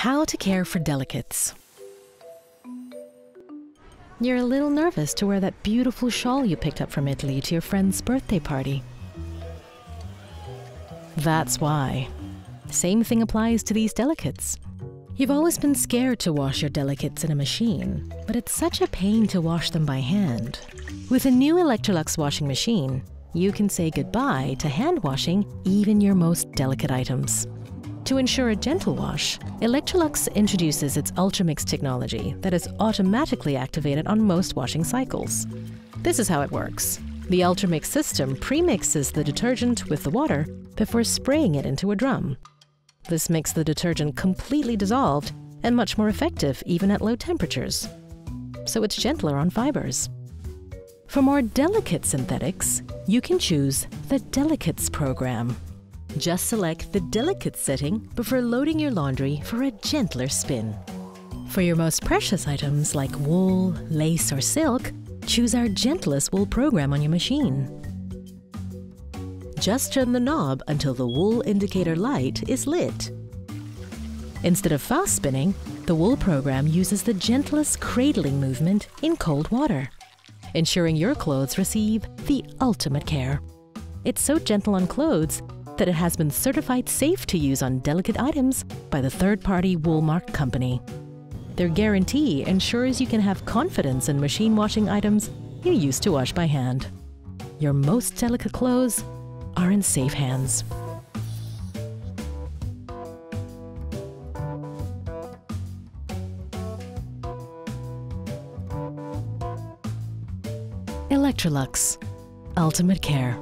How to care for delicates. You're a little nervous to wear that beautiful shawl you picked up from Italy to your friend's birthday party. That's why. Same thing applies to these delicates. You've always been scared to wash your delicates in a machine, but it's such a pain to wash them by hand. With a new Electrolux washing machine, you can say goodbye to hand washing even your most delicate items. To ensure a gentle wash, Electrolux introduces its UltraMix technology that is automatically activated on most washing cycles. This is how it works. The UltraMix system premixes the detergent with the water before spraying it into a drum. This makes the detergent completely dissolved and much more effective even at low temperatures. So it's gentler on fibers. For more delicate synthetics, you can choose the Delicates program. Just select the Delicate setting before loading your laundry for a gentler spin. For your most precious items like wool, lace, or silk, choose our gentlest wool program on your machine. Just turn the knob until the wool indicator light is lit. Instead of fast spinning, the wool program uses the gentlest cradling movement in cold water, ensuring your clothes receive the ultimate care. It's so gentle on clothes that it has been certified safe to use on delicate items by the third-party Woolmark company. Their guarantee ensures you can have confidence in machine washing items you used to wash by hand. Your most delicate clothes are in safe hands. Electrolux, ultimate care.